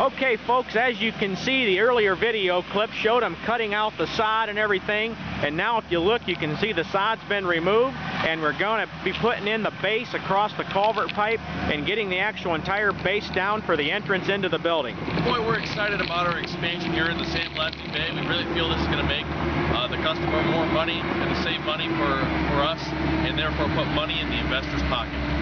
Okay, folks, as you can see, the earlier video clip showed them cutting out the sod and everything. And now if you look, you can see the sod's been removed. And we're going to be putting in the base across the culvert pipe and getting the actual entire base down for the entrance into the building. Boy, we're excited about our expansion here in the Sandblasting Bay. We really feel this is going to make uh, the customer more money and save money for, for us and therefore put money in the investor's pocket.